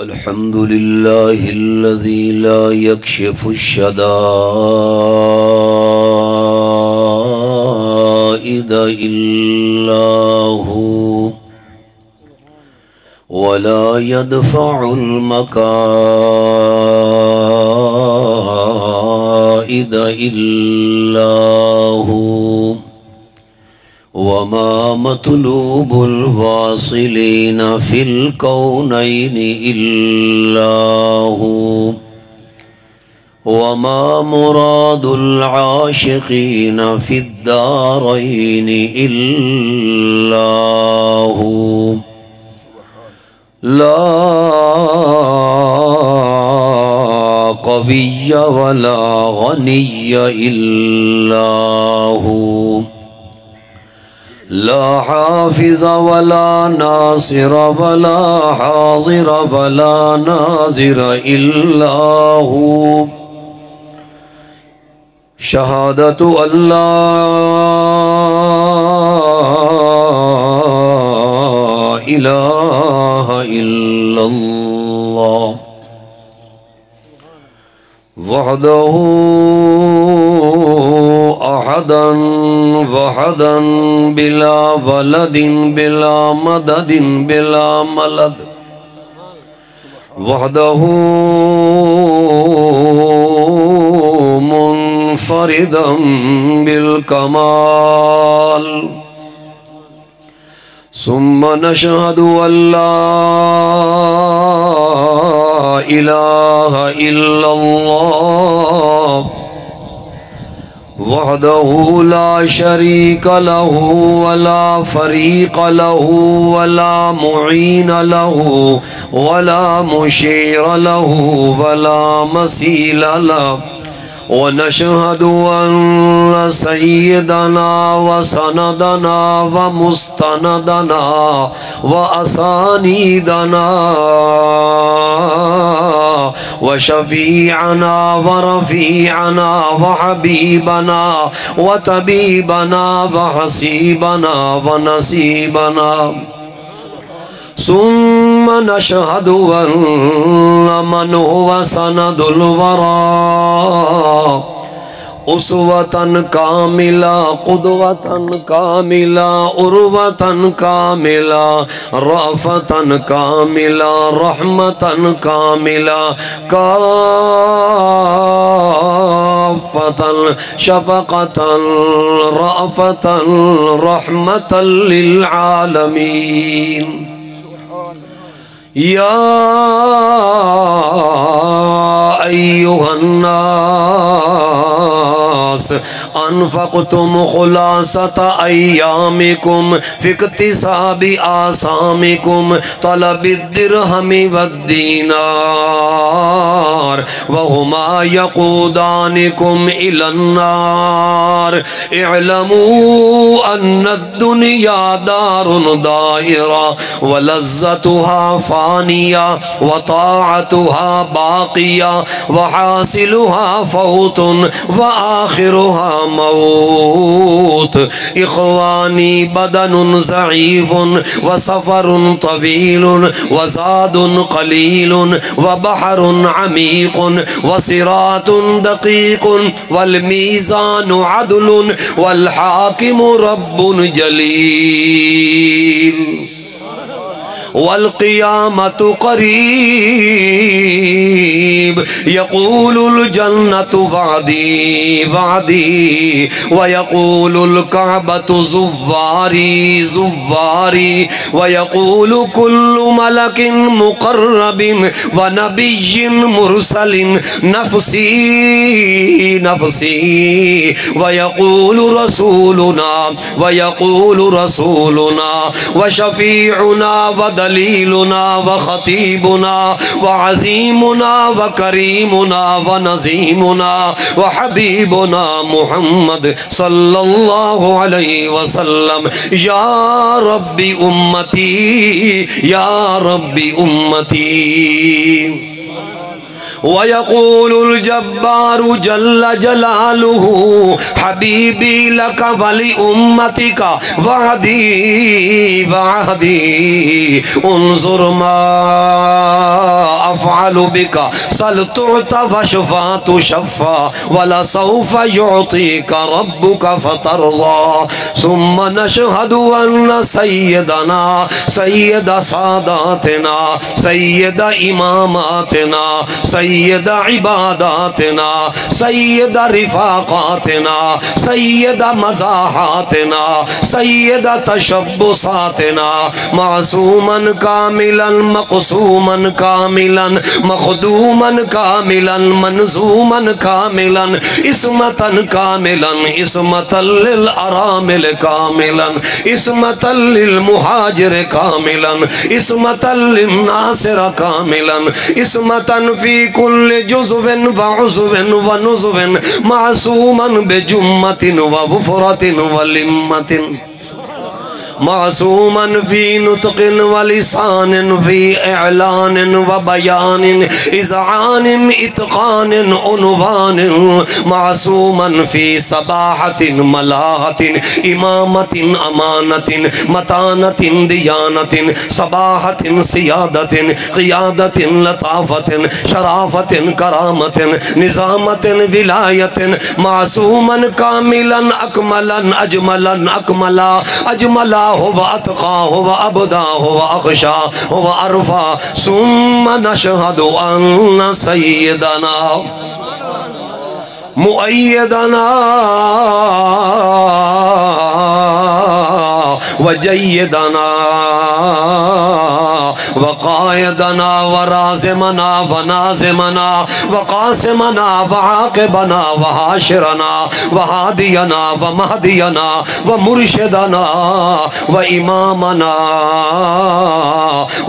الحمد لله الذي لا يكشف الشدائد إلا هو ولا يدفع المكائد إلا هو وما مطلوب الواصلين في الكونين إلا هو. وما مراد العاشقين في الدارين إلا هو. لا قوي ولا غني إلا هو. لا حافظ ولا ناصر ولا حاضر ولا ناظر إلا هو. شهادة لا إله إلا الله. وحده أحدا وحدا بلا ولد بلا مدد بلا ملد. وحده منفردا بالكمال. ثم نشهد أن لا إله إلا الله. وحده لا شريك له ولا فريق له ولا معين له ولا مشير له ولا مثيل له. ونشهد أن سيدنا وسندنا ومستندنا وأسانيدنا وشفيعنا ورفيعنا وحبيبنا وطبيبنا وحسيبنا ونسيبنا ثم نشهد أن من هو سند الورى. أسوة كاملة قدوة كاملة أروة كاملة رأفة كاملة رحمة كاملة كافة شفقة رأفة رحمة للعالمين. یا أيها الناس أنفقتم خلاصة أيامكم في اكتساب آسامكم طلب الدرهم والدينار وهما يقودانكم إلى النار. اعلموا أن الدنيا دار دائرة ولذتها فانية وطاعتها باقية وحاصلها فوت وآخرها موت. إخواني بدن ضعيف وسفر طويل وزاد قليل وبحر عميق وصراط دقيق والميزان عدل والحاكم رب جليل. والقيامة قريب. يقول الجنة بعدي بعدي ويقول الكعبة زواري زواري. ويقول كل ملك مقرب ونبي مرسل. نفسي نفسي. ويقول رسولنا ويقول رسولنا. وشفيعنا دلیلنا و خطیبنا و عظیمنا و کریمنا و نظیمنا و حبیبنا محمد صلی اللہ علیہ وسلم. یا ربی امتی، یا ربی امتی. ويقول الجبار جل جلاله حبيبي لك ولأمتك وعدي وعدي انظر ما يفعل بك. سل تعطى وشفا تشفى ولسوف يعطيك ربك فترضى. ثم نشهد أن سيدنا، سيد ساداتنا، سيد إماماتنا، سيد عباداتنا، سيد رفاقاتنا، سيد مزاحاتنا، سيد تشبساتنا معصوما كاملا، مقسوما كاملا. کاملن مخدومن کاملن منظومن کاملن اسمتن کاملن اسمت للارامل کاملن اسمت للمہاجر کاملن اسمت للناصر کاملن اسمتن فی کل جزو و عزو و نزو معصومن بجمت و بفرت و لمت معصوما فی نطق و لسان فی اعلان و بیان، اذعان، اتقان، عنوان، معصوما فی صباحت، ملاحت، امامت، امانت، متانت، دیانت، صباحت، سیادت، قیادت، لطافت، شرافت، کرامت، نظامت، ولایت، معصوما کاملا، اکملا، اجملا اکملا، اجملا هو أتقى هو أبدى هو أخشى هو أرفع ثم نشهد أن سيدنا مؤيدنا وجيدنا وقائدنا ورازمنا ونازمنا وقاسمنا وعاقبنا وحاشرنا وحادینا ومہدینا ومرشدنا وامامنا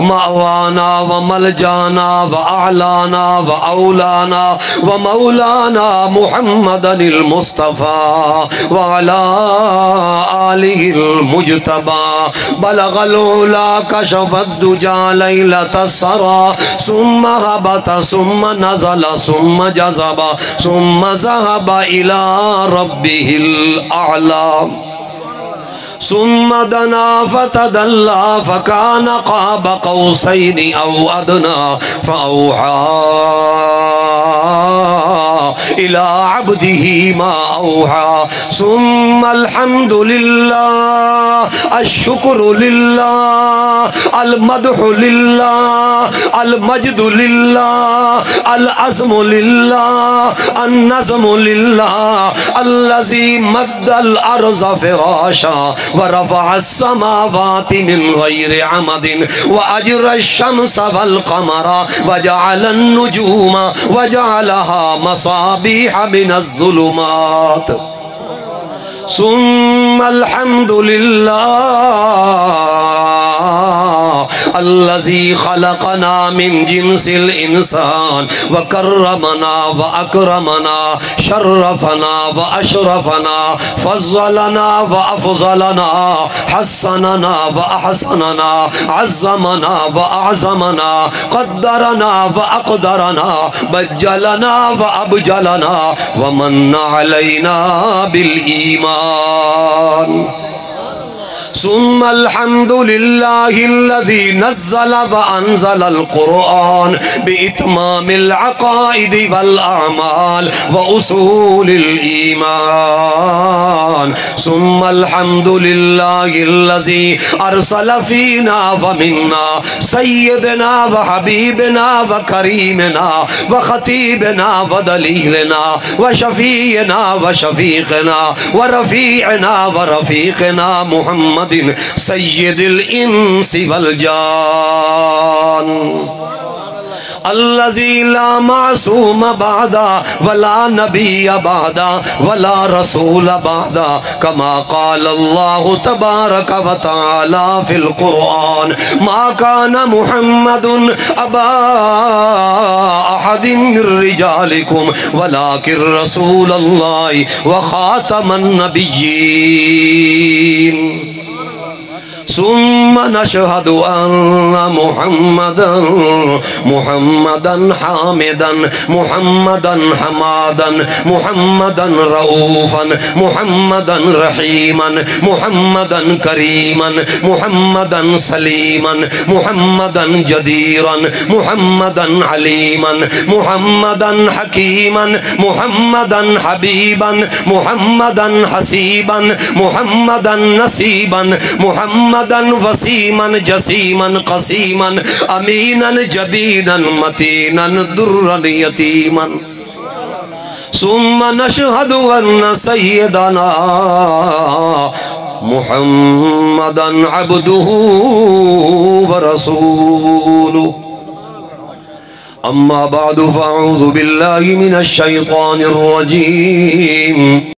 مأوانا وملجانا وأعلانا وأولانا ومولانا محمد المصطفى وعلى آله المجتبى. بلغ الأولى كشف الدجى ليلة السرى ثم هبط ثم نزل ثم جذب ثم ذهب إلى ربه الأعلى. ثم دنا فتدلى فكان قاب قوسين أو أدنى فأوحى إلى عبده ما أوحى. ثم الحمد لله الشكر لله المدح لله المجد لله العزم لله النظم لله الذي مد الأرض فراشا ورفع السماوات من غير عمد وأجرى الشمس والقمر وجعل النجوم وجعلها مصابيح من الظلمات. ثم الحمد لله. الذي خلقنا من جنس الإنسان وكرمنا وأكرمنا شرفنا وأشرفنا فضلنا وأفضلنا حسننا وأحسننا عزمنا وأعزمنا قدرنا وأقدرنا بجلنا وأبجلنا ومن علينا بالإيمان. ثم الحمد لله الذي نزل وأنزل القرآن بإتمام العقائد والأعمال وأصول الإيمان. ثم الحمد لله الذي أرسل فينا ومنا سيدنا وحبيبنا وكريمنا وخطيبنا ودليلنا وشفينا وشفيقنا ورفيعنا ورفيقنا محمد سيد الإنس والجان. الذي لا معصوم بعد ولا نبي بعد ولا رسول بعد. كما قال الله تبارك وتعالى في القرآن. ما كان محمد أبا أحد من رجالكم ولكن رسول الله وخاتم النبيين ثم نشهد أن محمدا محمدا حامدا محمدا حمادا محمدا رؤوفا محمدا رحيما محمدا كريما محمدا سليما محمدا جديرا محمدا عليما محمدا حكيما محمدا حبيبا محمدا حسيبا محمدا نسيبا محمدا وسيما جسيما قسيما امينا جبينا متينا درا يتيما. ثم نشهد أن سيدنا محمدا عبده ورسوله. أما بعد فأعوذ بالله من الشيطان الرجيم.